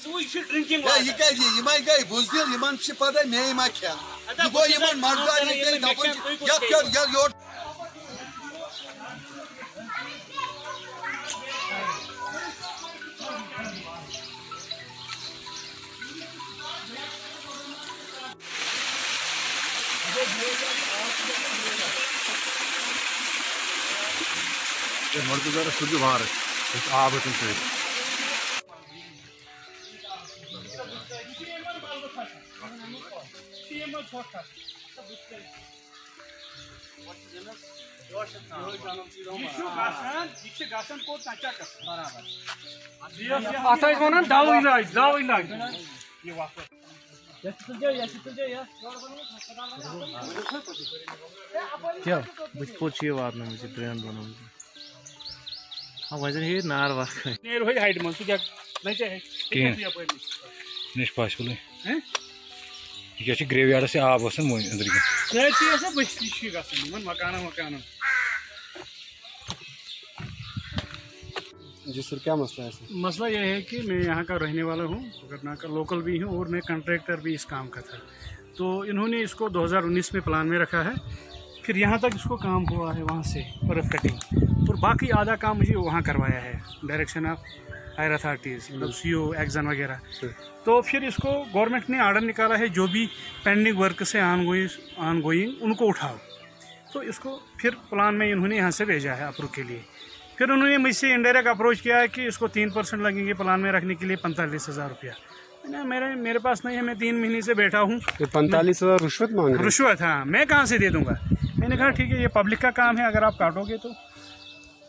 So you should drinking water. Ya yıkay diye iman gay bozdil iman şipada ne iman kel. Bu boy iman marda yıkay dapın yap gel yor. Thank you. Madupu ద్వారా శుద్ధి వారు ఆగుతుంది Ata izmanın davu ilaj, davu ilaj. Gel, bu poçiye var mı bizi, brand var mı bizi? वज़न ही नार नेर मन नहीं निश possible grave yard से आब वसान अंदर सही ऐसे बस्ती छी गसन मन मकाना मकाना जी सर क्या मसला है सर? मसला यह है कि मैं यहाँ का रहने वाला हूँ पकड़ना का लोकल भी हूँ और मैं कॉन्ट्रैक्टर भी इस काम का था। तो इन्होंने इसको 2019 में प्लान में रखा है फिर यहाँ तक इसको काम हुआ है वहाँ से बर्फ़ कटिंग और बाकी आधा काम मुझे वहाँ करवाया है डायरेक्शन ऑफ़ हायर अथॉरिटीज़ मतलब सी ओ एग्ज़ाम वगैरह। तो फिर इसको गवर्नमेंट ने आर्डर निकाला है जो भी पेंडिंग वर्क से ऑन गोइंग ऑन गोइंग उनको उठाओ। तो इसको फिर प्लान में इन्होंने यहाँ से भेजा है अप्रूव के लिए। फिर उन्होंने मुझसे इनडायरेक्ट अप्रोच किया है कि इसको तीन परसेंट लगेंगे प्लान में रखने के लिए पैंतालीस हज़ार रुपया। मैंने मेरे मेरे पास नहीं है मैं तीन महीने से बैठा हूँ। पैंतालीस हज़ार रुश्वत मांग रुश्वत हाँ मैं कहाँ से दे दूँगा? मैंने कहा ठीक है ये पब्लिक का काम है अगर आप काटोगे तो।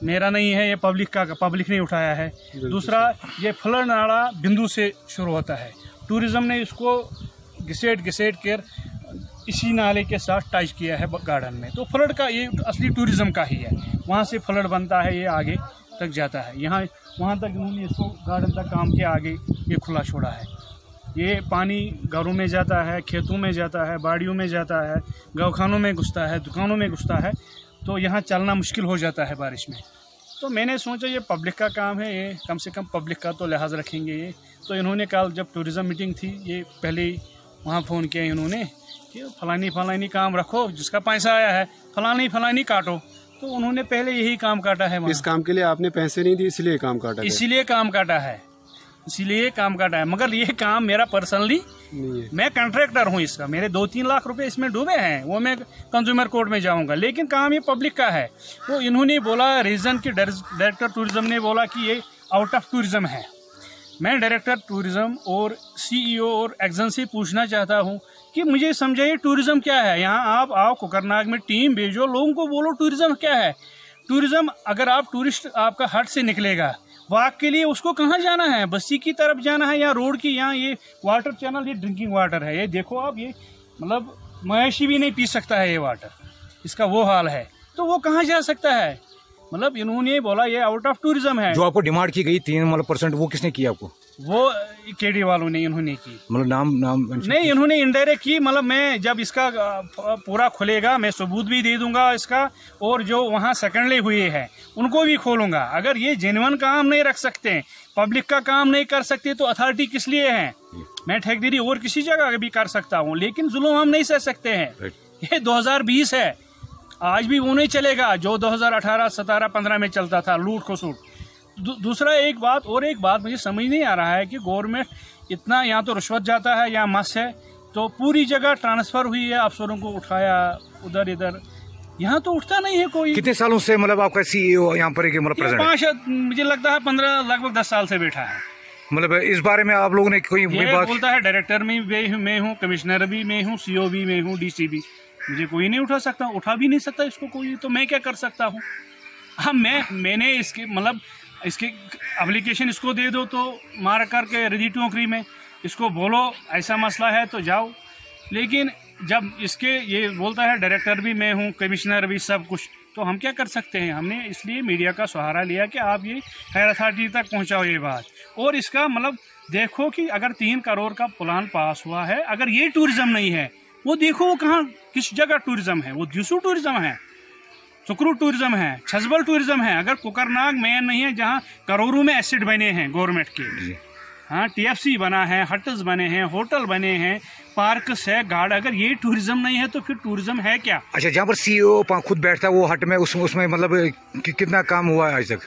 मेरा नहीं है ये पब्लिक का पब्लिक ने उठाया है। दूसरा ये फ्लड नाला बिंदु से शुरू होता है। टूरिज़्म ने इसको घिसेट घिसेट कर इसी नाले के साथ टच किया है गार्डन में। तो फ्लड का ये असली टूरिज़्म का ही है। वहाँ से फ्लड बनता है ये आगे तक जाता है। यहाँ वहाँ तक इन्होंने इसको गार्डन तक काम के आगे ये खुला छोड़ा है। ये पानी घरों में जाता है खेतों में जाता है बाड़ियों में जाता है गौखानों में घुसता है दुकानों में घुसता है। तो यहाँ चलना मुश्किल हो जाता है बारिश में। तो मैंने सोचा ये पब्लिक का काम है ये कम से कम पब्लिक का तो लिहाज रखेंगे ये। तो इन्होंने कल जब टूरिज़्म मीटिंग थी ये पहले ही वहाँ फ़ोन किया इन्होंने कि फलानी फलानी काम रखो जिसका पैसा आया है फलानी फलानी काटो। तो उन्होंने पहले यही काम काटा है इस काम के लिए आपने पैसे नहीं दिए इसलिए काम काटा इसीलिए काम काटा है। इसीलिए काम का टाइम मगर ये काम मेरा पर्सनली है। मैं कॉन्ट्रैक्टर हूँ इसका। मेरे दो तीन लाख रुपए इसमें डूबे हैं वो मैं कंज्यूमर कोर्ट में जाऊँगा। लेकिन काम ये पब्लिक का है। वो इन्होंने बोला रीजन की डायरेक्टर टूरिज़्म ने बोला कि ये आउट ऑफ़ टूरिज़्म है। मैं डायरेक्टर टूरिज़्म और सीईओ और एग्जन से पूछना चाहता हूँ कि मुझे समझाइए टूरिज़्म क्या है? यहाँ आप आओ कोकरनाग में टीम भेजो लोगों को बोलो टूरिज़्म क्या है? टूरिज़्म अगर आप टूरिस्ट आपका हट से निकलेगा वाक के लिए उसको कहाँ जाना है? बस्ती की तरफ़ जाना है या रोड की? यहाँ ये वाटर चैनल ये ड्रिंकिंग वाटर है। ये देखो आप, ये मतलब मवेशी भी नहीं पी सकता है ये वाटर इसका वो हाल है। तो वो कहाँ जा सकता है? मतलब इन्होंने बोला ये आउट ऑफ़ टूरिज़्म है। जो आपको डिमांड की गई तीन मतलब परसेंट वो किसने किया आपको? वो केडी वालों ने इन्होंने की। मतलब नाम नाम नहीं इन्होंने इनडायरेक्ट की मतलब मैं जब इसका पूरा खुलेगा मैं सबूत भी दे दूँगा इसका और जो वहाँ सेकेंडली हुए हैं उनको भी खोलूँगा। अगर ये जेनवन काम नहीं रख सकते पब्लिक का काम नहीं कर सकते तो अथॉरिटी किस लिए है? मैं ठेकेदारी और किसी जगह भी कर सकता हूँ लेकिन जुल्म हम नहीं सह सकते हैं. ये 2020 है। आज भी वो नहीं चलेगा जो 2018 17 15 में चलता था लूट खसूट। दू, दूसरा एक बात और एक बात मुझे समझ नहीं आ रहा है कि गवर्नमेंट इतना यहाँ तो रिश्वत जाता है या मस है तो पूरी जगह ट्रांसफ़र हुई है अफसरों को उठाया उधर इधर। यहाँ तो उठता नहीं है कोई। कितने सालों से मतलब आपका सीईओ यहाँ पर मतलब पाँच मुझे लगता है पंद्रह लगभग दस साल से बैठा है। मतलब इस बारे में आप लोगों ने कोई बात बोलता है डायरेक्टर में भी मैं हूँ कमिश्नर भी मैं हूँ सीओ भी मैं हूँ डीसी भी। मुझे कोई नहीं उठा सकता, उठा भी नहीं सकता इसको कोई तो मैं क्या कर सकता हूँ? हाँ मैं, मैंने इसके मतलब इसके एप्लीकेशन इसको दे दो तो मार करके रदी टोकरी में इसको बोलो, ऐसा मसला है तो जाओ। लेकिन जब इसके ये बोलता है डायरेक्टर भी मैं हूँ कमिश्नर भी सब कुछ तो हम क्या कर सकते हैं? हमने इसलिए मीडिया का सहारा लिया कि आप ये हायर अथॉरिटी तक पहुँचाओ ये बात। और इसका मतलब देखो कि अगर तीन करोड़ का प्लान पास हुआ है, अगर ये टूरिज़्म नहीं है, वो देखो वो कहाँ किस जगह टूरिज़्म है? वो दिसू टूरिज़्म है सुकरू टूरिज़्म है छजबल टूरिज़्म है। अगर कुकरनाग मेन नहीं है जहाँ करोड़ों में एसिड बने हैं गवर्नमेंट के। हाँ टीएफसी बना है हट्स बने हैं होटल बने हैं पार्क है गार्ड अगर ये टूरिज़्म नहीं है तो फिर टूरिज़्म है क्या? अच्छा जहाँ पर सीईओ खुद बैठता है वो हट में उस, उसमें मतलब कि, कितना काम हुआ है आज तक?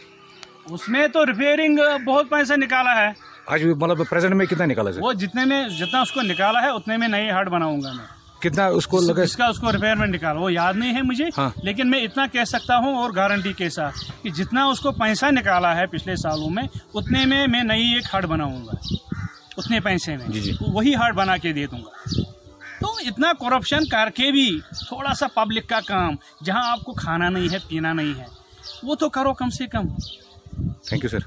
उसमें तो रिपेयरिंग बहुत पैसा निकाला है। आज मतलब प्रेजेंट में कितना निकाला वो जितने में जितना उसको निकाला है उतने में नई हट बनाऊँगा मैं। कितना उसको लगा इसका उसको रिपेयर में निकाला। वो याद नहीं है मुझे हाँ। लेकिन मैं इतना कह सकता हूँ और गारंटी के साथ कि जितना उसको पैसा निकाला है पिछले सालों में उतने में मैं नई एक हट बनाऊँगा। उतने पैसे में। जी जी। वही हट बना के दे दूँगा। तो इतना करप्शन करके भी थोड़ा सा पब्लिक का काम जहाँ आपको खाना नहीं है पीना नहीं है वो तो करो कम से कम। थैंक यू सर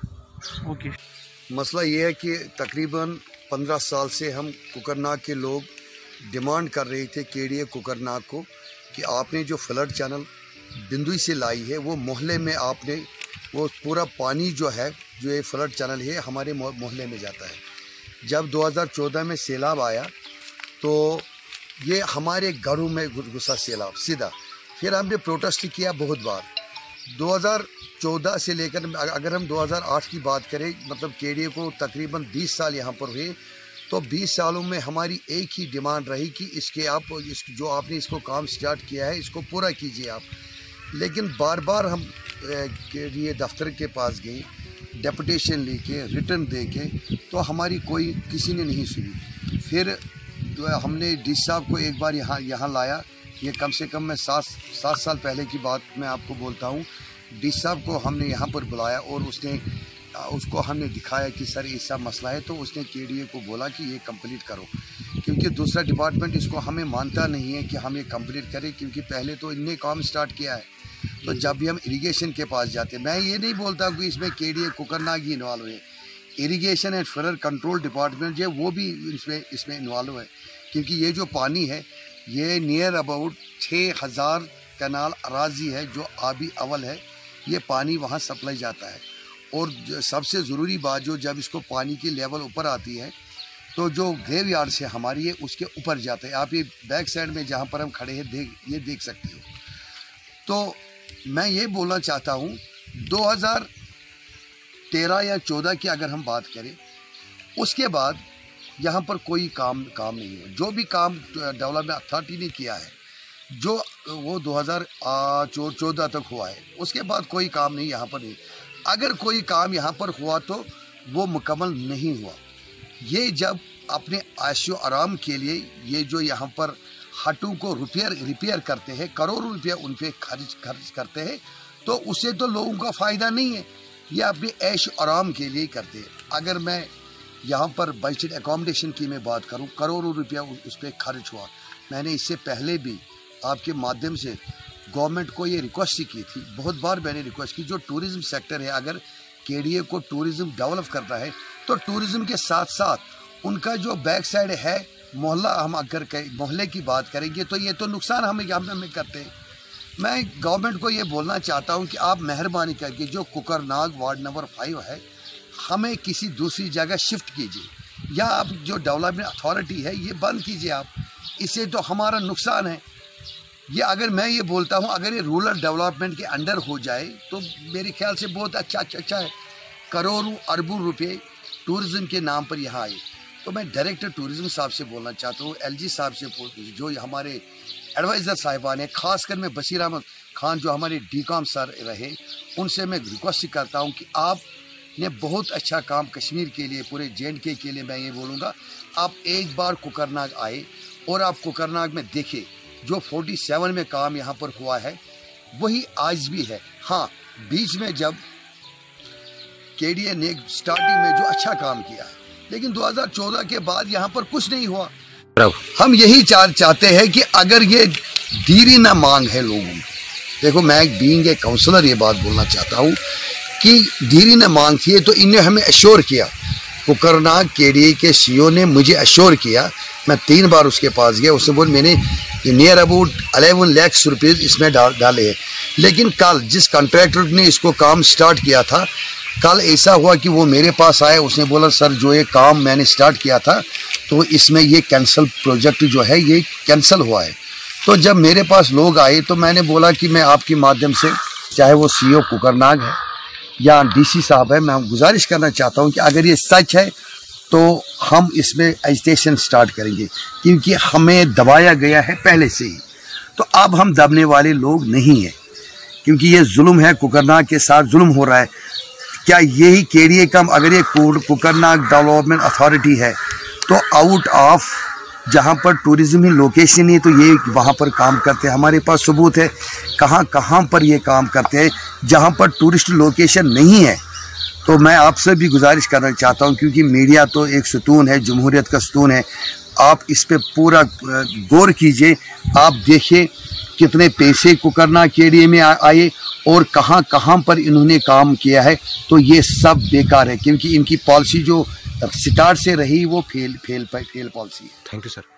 ओके मसला ये है कि तकरीबन पंद्रह साल से हम कुकरनाग के लोग डिमांड कर रहे थे केड़िए कुकरनाग को कि आपने जो फ्लड चैनल बिंदुई से लाई है, वो मोहल्ले में आपने, वो पूरा पानी जो है, जो ये फ्लड चैनल है, हमारे मोहल्ले में जाता है। जब 2014 में सैलाब आया तो ये हमारे घरों में घुसा सैलाब, सीधा। फिर हमने प्रोटेस्ट किया बहुत बार। 2014 से लेकर, अगर हम 2008 की बात करें मतलब केड़िए को तकरीबन 20 साल यहाँ पर हुए तो 20 सालों में हमारी एक ही डिमांड रही कि इसके आप इस जो आपने इसको काम स्टार्ट किया है, इसको पूरा कीजिए आप। लेकिन बार बार हम के लिए दफ्तर के पास गए, डेपुटेशन लेके, रिटर्न दे के तो हमारी कोई, किसी ने नहीं सुनी। फिर तो हमने डी साहब को एक बार यहाँ यहाँ लाया। ये कम से कम मैं सात सात साल पहले की बात मैं आपको बोलता हूँ। डी साहब को हमने यहाँ पर बुलाया और उसने उसको हमने दिखाया कि सर ऐसा मसला है तो उसने के को बोला कि ये कंप्लीट करो। क्योंकि दूसरा डिपार्टमेंट इसको हमें मानता नहीं है कि हम ये कंप्लीट करें क्योंकि पहले तो इनने काम स्टार्ट किया है। तो जब भी हम इरीगेशन के पास जाते मैं ये नहीं बोलता कि इसमें के डी ए कुकरनाग ही इन्वॉल्व है। Irrigation and flood control department जो है वो भी इसमें इसमें इन्वॉल्व है। क्योंकि ये जो पानी है ये नियर अबाउट छः हज़ार कनाल अराजी है जो आबी अवल है ये पानी वहाँ सप्लाई जाता है। और सबसे ज़रूरी बात जो जब इसको पानी की लेवल ऊपर आती है तो जो ग्रेव यार्ड से हमारी है, उसके ऊपर जाता है। आप ये बैक साइड में जहाँ पर हम खड़े हैं, देख, ये देख सकते हो। तो मैं ये बोलना चाहता हूँ 2013 या 14 की अगर हम बात करें, उसके बाद यहाँ पर कोई काम काम नहीं हुआ जो भी काम डेवलपमेंट अथॉरिटी ने किया है, जो वो 2014 तक हुआ है, उसके बाद कोई काम नहीं, यहाँ पर नहीं। अगर कोई काम यहाँ पर हुआ तो वो मुकम्मल नहीं हुआ। ये जब अपने आशो आराम के लिए ये जो यहाँ पर हटों को रिपेयर रिपेयर करते हैं, करोड़ों रुपया उन पर खर्च खर्च करते हैं तो उससे तो लोगों का फ़ायदा नहीं है। ये अपने ऐश आराम के लिए करते हैं। अगर मैं यहाँ पर बजट एकोमोडेशन की मैं बात करूँ, करोड़ों रुपया उस पर खर्च हुआ। मैंने इससे पहले भी आपके माध्यम से गवर्नमेंट को ये रिक्वेस्ट की थी। बहुत बार मैंने रिक्वेस्ट की, जो टूरिज़्म सेक्टर है, अगर के को टूरिज़्म डेवलप करना है तो टूरिज़्म के साथ साथ उनका जो बैक साइड है, मोहल्ला हम अगर मोहल्ले की बात करेंगे तो ये तो नुकसान हमें हम में करते हैं। मैं गवर्नमेंट को ये बोलना चाहता हूँ कि आप मेहरबानी करके जो कुकरनाग वार्ड नंबर फाइव है, हमें किसी दूसरी जगह शिफ्ट कीजिए। या आप जो डेवलपमेंट अथॉरिटी है, ये बंद कीजिए आप। इससे तो हमारा नुकसान है। ये अगर मैं ये बोलता हूँ, अगर ये रूरल डेवलपमेंट के अंडर हो जाए तो मेरे ख्याल से बहुत अच्छा अच्छा अच्छा है। करोड़ों अरबों रुपए टूरिज़्म के नाम पर यहाँ आए। तो मैं डायरेक्टर टूरिज़्म साहब से बोलना चाहता हूँ एलजी साहब से जो हमारे एडवाइज़र साहिबान हैं, खासकर मैं बशीर अहमद खान, जो हमारे डी सर रहे, उनसे मैं रिक्वेस्ट करता हूँ कि आप ने बहुत अच्छा काम कश्मीर के लिए, पूरे जे के लिए मैं ये बोलूँगा, आप एक बार कुकरनाग आए और आप कुकरनाग में देखें। जो 47 में काम यहाँ पर हुआ है वही आज भी है। हाँ बीच में जब केडीए ने स्टार्टिंग में जो अच्छा काम किया है लेकिन 2014 के बाद यहाँ पर कुछ नहीं हुआ। हम यही चाह चाहते हैं कि अगर ये धीरे ना मांग है लोगों में देखो मैं बीइंग ए काउंसलर ये बात बोलना चाहता हूँ कि धीरे न मांग थी तो इन्हें हमें अश्योर किया। कुकरनाग केडीए के सीईओ ने मुझे अश्योर किया। मैं तीन बार उसके पास गया उसने बोल मैंने near about eleven lakhs rupees इसमें डाल, डाले हैं। लेकिन कल जिस कॉन्ट्रैक्टर ने इसको काम स्टार्ट किया था, कल ऐसा हुआ कि वो मेरे पास आए, उसने बोला, सर, जो ये काम मैंने स्टार्ट किया था तो इसमें ये कैंसिल प्रोजेक्ट जो है, ये कैंसिल हुआ है। तो जब मेरे पास लोग आए तो मैंने बोला कि मैं आपके माध्यम से, चाहे वो सीओ कुकरनाग है या डीसी साहब है, मैं गुजारिश करना चाहता हूँ कि अगर ये सच है तो हम इसमें एजिटेशन स्टार्ट करेंगे, क्योंकि हमें दबाया गया है पहले से ही। तो अब हम दबने वाले लोग नहीं हैं, क्योंकि ये जुल्म है कुकरनाग के साथ जुल्म हो रहा है। क्या यही केड़िए कम अगर ये कुकरनाग डेवलपमेंट अथॉरिटी है तो आउट ऑफ़ जहाँ पर टूरिज़्म ही लोकेशन है तो ये वहाँ पर काम करते हैं। हमारे पास सबूत है कहाँ कहाँ पर ये काम करते हैं, जहाँ पर टूरिस्ट लोकेशन नहीं है। तो मैं आपसे भी गुजारिश करना चाहता हूँ, क्योंकि मीडिया तो एक सतून है, जमहूरियत का सतून है। आप इस पर पूरा गौर कीजिए, आप देखिए कितने पैसे को करना के एरिए में आए और कहाँ कहाँ पर इन्होंने काम किया है। तो ये सब बेकार है, क्योंकि इनकी पॉलिसी जो स्टार्ट से रही, वो फेल फेल फेल पॉलिसी है। Thank you sir